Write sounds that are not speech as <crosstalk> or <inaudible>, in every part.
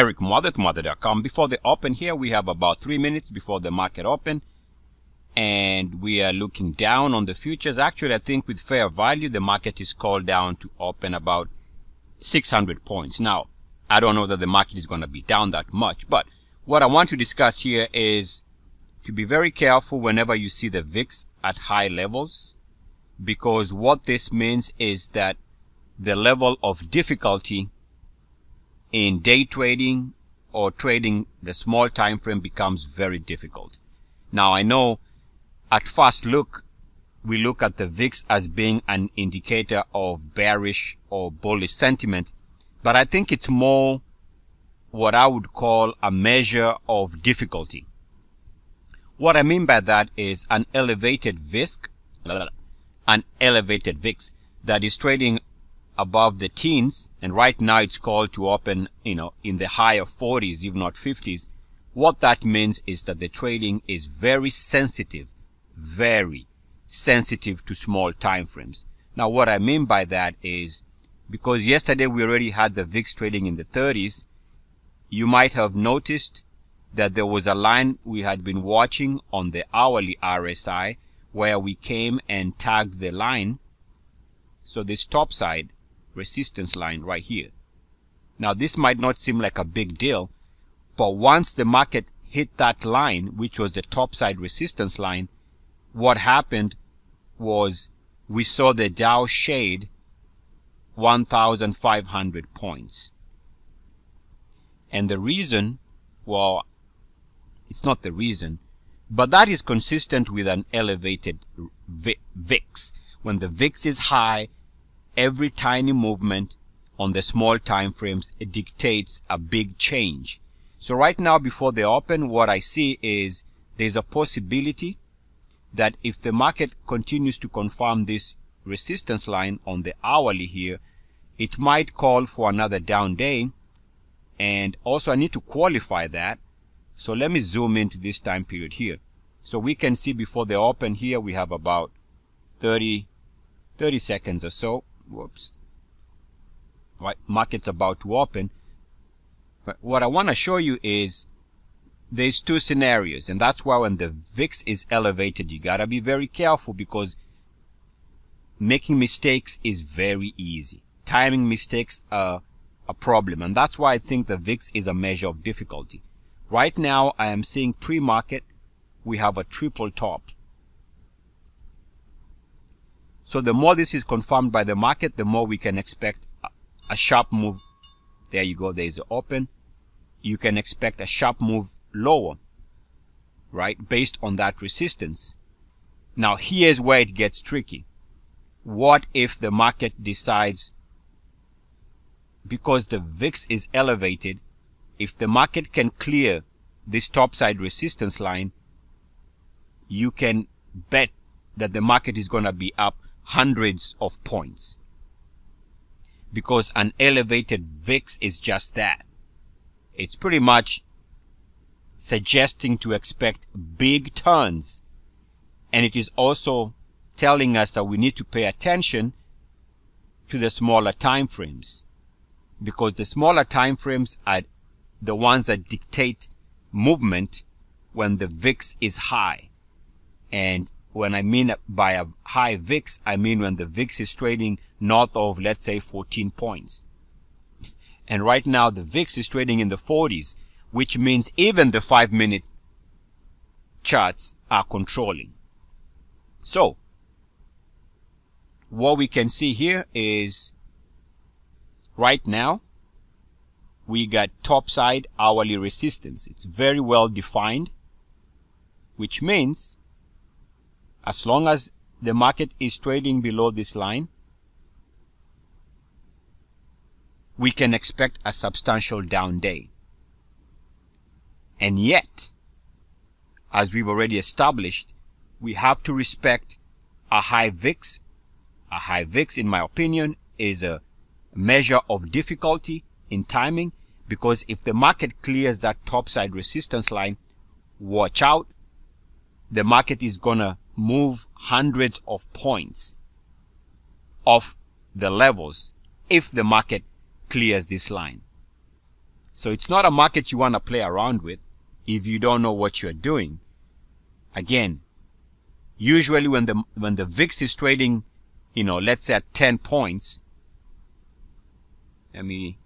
Eric. Before the open here, we have about three minutes before the market open. And we are looking down on the futures. Actually, I think with fair value, the market is called down to open about 600 points. Now, I don't know that the market is going to be down that much, but what I want to discuss here is to be very careful whenever you see the VIX at high levels, because what this means is that the level of difficulty in day trading or trading the small time frame becomes very difficult. Now I know at first look we look at the VIX as being an indicator of bearish or bullish sentiment, but I think it's more what I would call a measure of difficulty. What I mean by that is an elevated VIX, an elevated VIX that is trading above the teens, and right now it's called to open, you know, in the higher 40s, if not 50s. What that means is that the trading is very sensitive, very sensitive to small time frames. Now, what I mean by that is because yesterday we already had the VIX trading in the 30s, you might have noticed that there was a line we had been watching on the hourly RSI where we came and tagged the line. So this top side resistance line right here. Now this might not seem like a big deal, but once the market hit that line, which was the top side resistance line, what happened was we saw the Dow shade 1,500 points. And the reason, well, it's not the reason, but that is consistent with an elevated VIX. When the VIX is high, every tiny movement on the small time frames dictates a big change. So right now before they open, what I see is there's a possibility that if the market continues to confirm this resistance line on the hourly here, it might call for another down day. And also I need to qualify that so let me zoom into this time period here. So we can see before they open here, we have about 30, 30 seconds or so. Whoops. Right, market's about to open. But what I want to show you is there's two scenarios. And that's why when the VIX is elevated, you got to be very careful because making mistakes is very easy. Timing mistakes are a problem. And that's why I think the VIX is a measure of difficulty. Right now, I am seeing pre-market, we have a triple top. So the more this is confirmed by the market, the more we can expect a sharp move. There you go. There is an open. You can expect a sharp move lower, right? Based on that resistance. Now here's where it gets tricky. What if the market decides because the VIX is elevated if the market can clear this topside resistance line, you can bet that the market is going to be up hundreds of points. Because an elevated VIX is just that. It's pretty much suggesting to expect big turns. And it is also telling us that we need to pay attention to the smaller time frames because the smaller time frames are the ones that dictate movement when the VIX is high. And when I mean by a high VIX, I mean when the VIX is trading north of, let's say, 14 points. And right now the VIX is trading in the 40s, which means even the 5 minute charts are controlling. So, what we can see here is right now we got topside hourly resistance. It's very well defined, which means as long as the market is trading below this line, we can expect a substantial down day. And yet, as we've already established, we have to respect a high VIX. A high VIX, in my opinion, is a measure of difficulty in timing because if the market clears that topside resistance line, watch out. The market is going to move hundreds of points off the levels if the market clears this line. So it's not a market you want to play around with if you don't know what you're doing. Again, usually when the when the VIX is trading, you know, let's say at 10 points, let me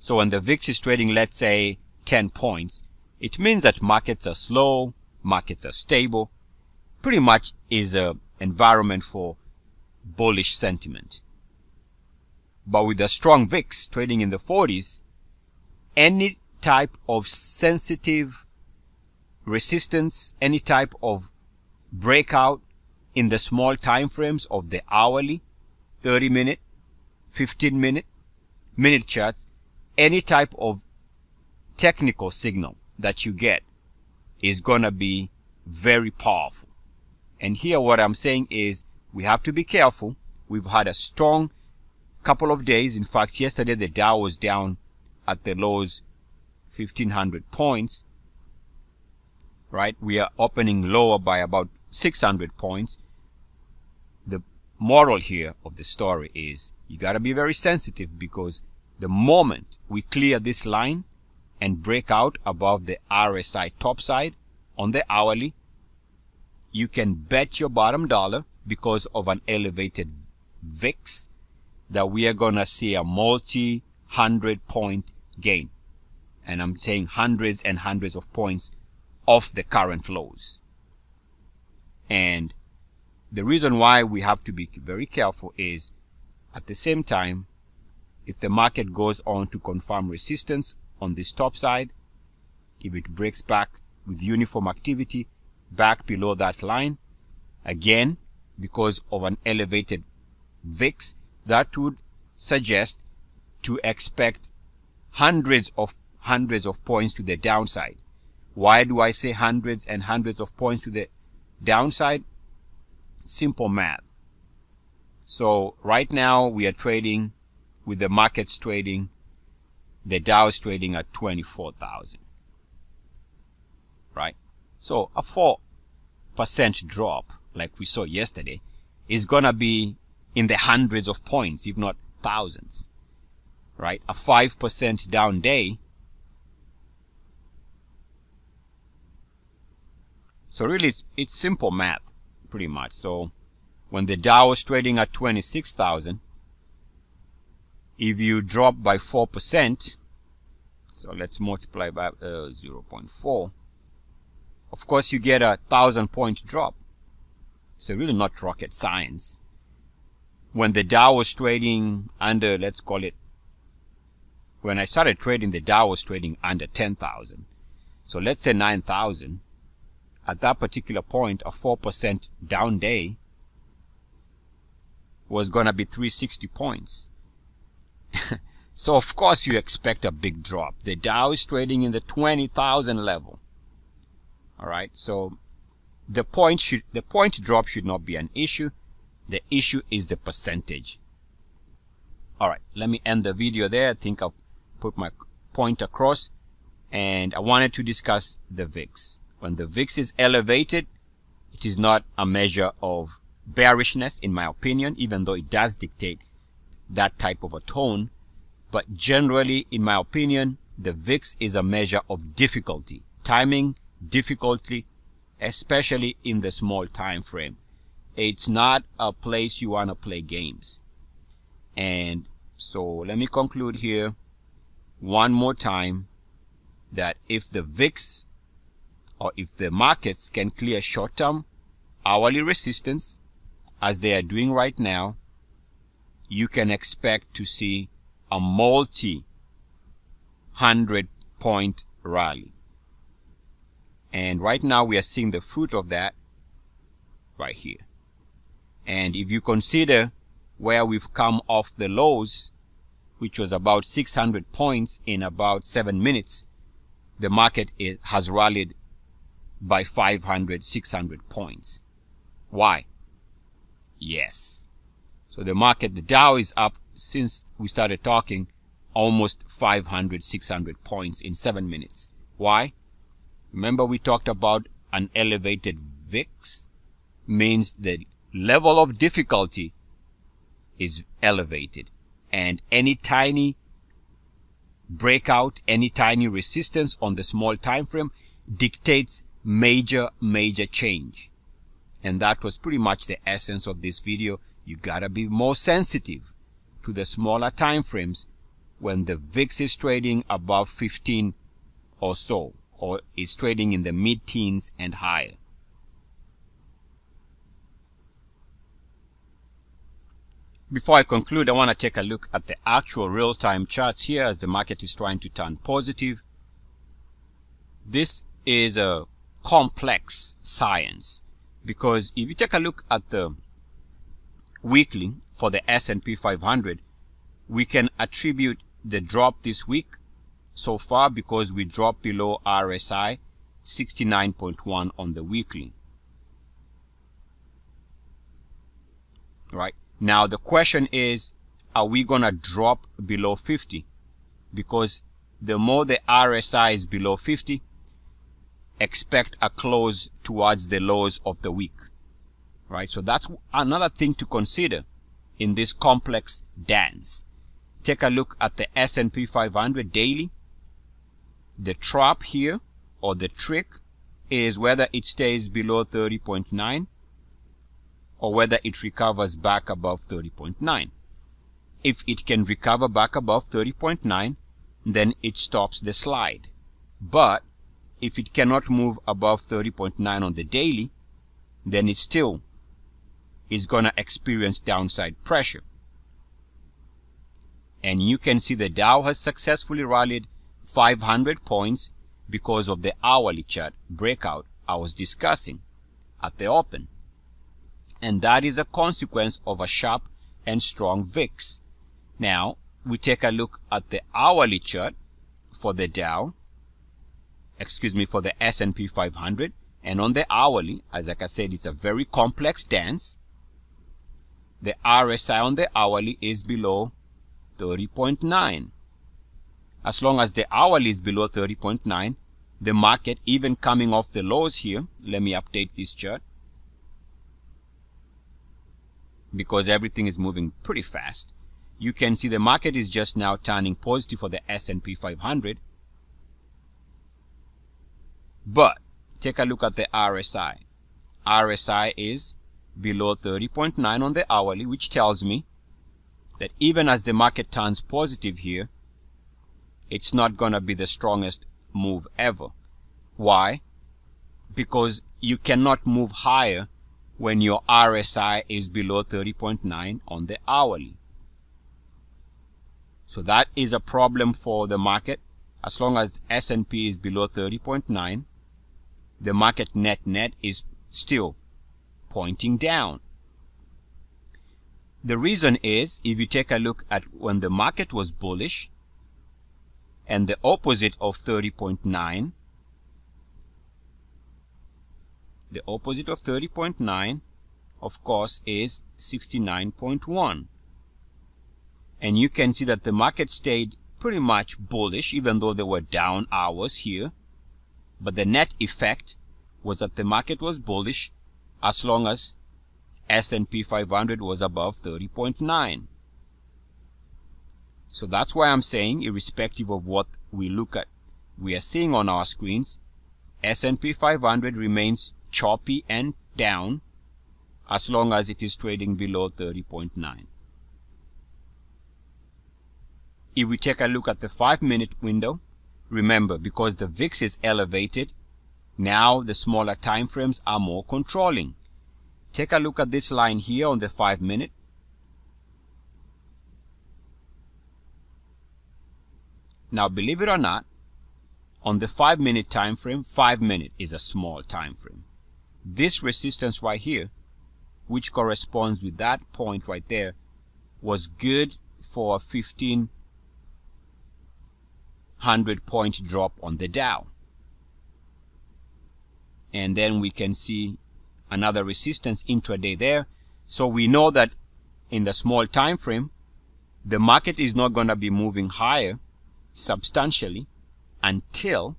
so when the VIX is trading, let's say 10 points, it means that markets are slow, markets are stable, pretty much is a environment for bullish sentiment. But with a strong VIX trading in the 40s, any type of sensitive resistance, any type of breakout in the small time frames of the hourly, 30 minute, 15 minute, minute charts, any type of technical signal that you get is going to be very powerful. And here what I'm saying is we have to be careful. We've had a strong couple of days. In fact, yesterday the Dow was down at the lows 1500 points. Right? We are opening lower by about 600 points. The moral here of the story is you got to be very sensitive because the moment we clear this line and break out above the RSI top side on the hourly, you can bet your bottom dollar because of an elevated VIX that we are going to see a multi hundred point gain. And I'm saying hundreds and hundreds of points off the current lows. And the reason why we have to be very careful is at the same time, if the market goes on to confirm resistance on this top side, if it breaks back with uniform activity back below that line, again, because of an elevated VIX, that would suggest to expect hundreds of hundreds of points to the downside. Why do I say hundreds and hundreds of points to the downside? Simple math. So right now we are trading with the markets trading, the Dow is trading at 24,000. So a 4% drop, like we saw yesterday, is going to be in the hundreds of points, if not thousands. Right? A 5% down day. So really, it's, it's simple math, pretty much. So when the Dow is trading at 26,000, if you drop by 4%, so let's multiply by uh, 0.4, of course you get a thousand point drop. So really not rocket science. When the Dow was trading under, let's call it, when I started trading, the Dow was trading under 10,000. So let's say 9,000. At that particular point, a 4% down day was going to be 360 points. <laughs> so of course you expect a big drop. The Dow is trading in the 20,000 level. All right. So the point should the point drop should not be an issue. The issue is the percentage. All right. Let me end the video there. I think I've put my point across and I wanted to discuss the VIX. When the VIX is elevated, it is not a measure of bearishness in my opinion, even though it does dictate that type of a tone. But generally, in my opinion, the VIX is a measure of difficulty, timing, difficulty, especially in the small time frame. It's not a place you want to play games. And so let me conclude here one more time that if the VIX or if the markets can clear short-term hourly resistance as they are doing right now, you can expect to see a multi hundred point rally. And right now we are seeing the fruit of that right here. And if you consider where we've come off the lows, which was about 600 points in about seven minutes, the market is, has rallied by 500, 600 points. Why? Yes, so the market, the Dow is up since we started talking almost 500, 600 points in seven minutes. Why? Remember we talked about an elevated VIX means the level of difficulty is elevated. And any tiny breakout, any tiny resistance on the small time frame dictates major major change. And that was pretty much the essence of this video. You gotta be more sensitive to the smaller time frames when the VIX is trading above 15 or so or is trading in the mid-teens and higher Before I conclude, I want to take a look at the actual real-time charts here as the market is trying to turn positive. This is a complex science because if you take a look at the weekly for the S&P 500, we can attribute the drop this week so far because we dropped below RSI 69.1 on the weekly. Right. Now the question is, are we going to drop below 50? Because the more the RSI is below 50, expect a close towards the lows of the week. Right? So that's another thing to consider in this complex dance. Take a look at the S&P 500 daily. The trap here or the trick is whether it stays below 30.9 or whether it recovers back above 30.9. If it can recover back above 30.9, then it stops the slide. But if it cannot move above 30.9 on the daily, then it still is going to experience downside pressure. And you can see the Dow has successfully rallied 500 points because of the hourly chart breakout I was discussing at the open and that is a consequence of a sharp and strong VIX. Now, we take a look at the hourly chart for the Dow, excuse me, for the S&P 500, and on the hourly, as like I said, it's a very complex dance. The RSI on the hourly is below 30.9. As long as the hourly is below 30.9, the market, even coming off the lows here, let me update this chart, because everything is moving pretty fast. You can see the market is just now turning positive for the S&P 500. But take a look at the RSI. RSI is below 30.9 on the hourly, which tells me that even as the market turns positive here, it's not going to be the strongest move ever. Why? Because you cannot move higher when your RSI is below 30.9 on the hourly. So that is a problem for the market. As long as S&P is below 30.9, the market net net is still pointing down. The reason is if you take a look at when the market was bullish and the opposite of 30.9 the opposite of 30.9 of course is 69.1 and you can see that the market stayed pretty much bullish even though there were down hours here. But the net effect was that the market was bullish as long as S&P 500 was above 30.9 so that's why I'm saying irrespective of what we look at we are seeing on our screens S&P 500 remains choppy and down as long as it is trading below 30.9. If we take a look at the 5 minute window, remember because the VIX is elevated, now the smaller time frames are more controlling. Take a look at this line here on the 5 minute. Now believe it or not, on the 5 minute time frame, 5 minute is a small time frame. This resistance right here, which corresponds with that point right there, was good for a 1500 point drop on the Dow. And then we can see another resistance intraday there. So we know that in the small time frame, the market is not going to be moving higher substantially until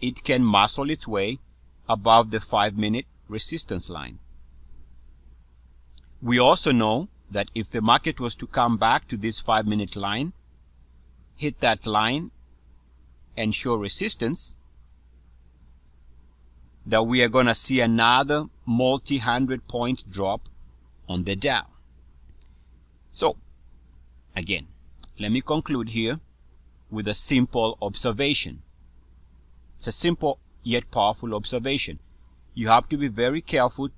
it can muscle its way above the 5 minute resistance line. We also know that if the market was to come back to this 5 minute line hit that line and show resistance, that we are going to see another multi-hundred point drop on the Dow. So, again, let me conclude here with a simple observation. It's a simple yet powerful observation. You have to be very careful,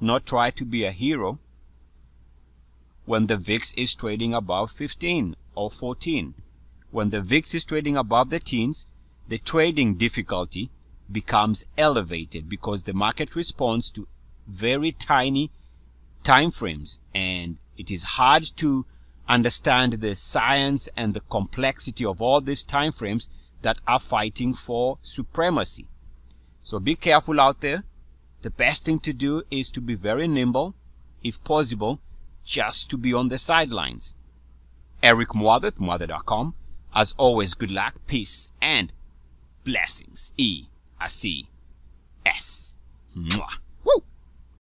not try to be a hero when the VIX is trading above 15 or 14. When the VIX is trading above the teens, the trading difficulty becomes elevated because the market responds to very tiny time frames and it is hard to understand the science and the complexity of all these time frames that are fighting for supremacy. So be careful out there. The best thing to do is to be very nimble, if possible, just to be on the sidelines. Eric Muathe, muathe.com. As always, good luck, peace, and blessings. E. I C. S. Mwah.